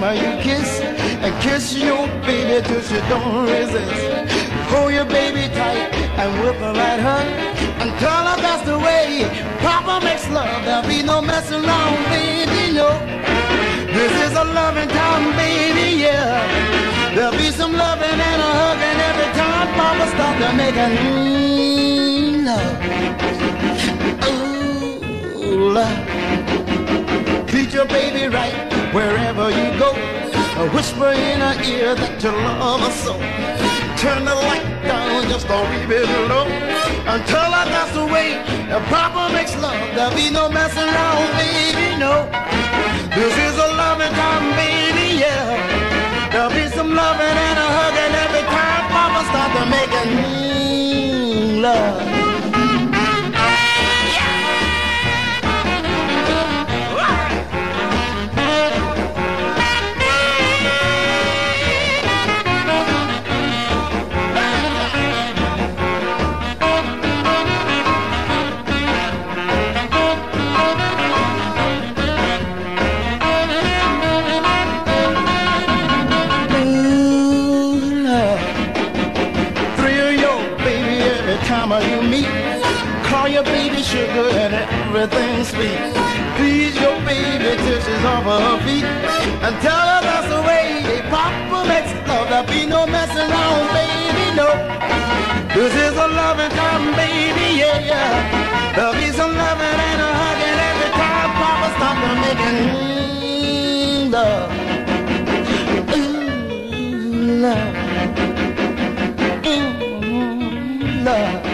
time you kiss and kiss your baby till she don't resist. Hold your baby tight and whip her right hug until I pass away. Papa makes love, there'll be no messing around, baby, no. This is a loving time, baby, yeah. There'll be some loving and a hugging every time Papa stop to making mm, love. Ooh, love. Treat your baby right wherever you go. A Whisper in her ear that you love her so. Turn the light down just a wee bit low until I pass away. If Papa makes love, there'll be no messing around, baby. No, this is a loving time, baby. Yeah, there'll be some loving and a hugging every time Papa starts making mm, love. You meet. Call your baby sugar and everything sweet. Please your baby till she's off her feet. And tell her that's the way Papa makes love. There'll be no messing around, baby, no. This is a loving time, baby, yeah, yeah. There'll be some loving and a hugging every time Papa stops making love. Ooh, love. Ooh, love.